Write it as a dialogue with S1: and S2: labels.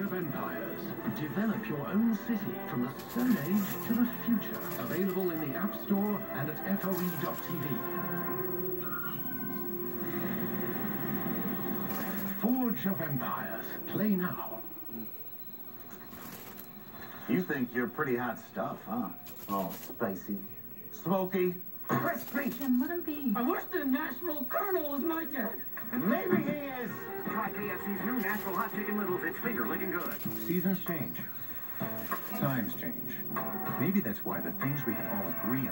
S1: Empires. Develop your own city from the Stone Age to the future. Available in the App Store and at FOE.tv. Forge of Empires. Play now.
S2: You think you're pretty hot stuff, huh? All spicy, smoky, crispy.
S3: Jim, let him be.
S4: I wish the Nashville colonel was my dad.
S2: Maybe he is.
S5: Try KFC's new Nashville hot chicken littles. It's finger good.
S6: Seasons change. Times change. Maybe that's why the things we can all agree on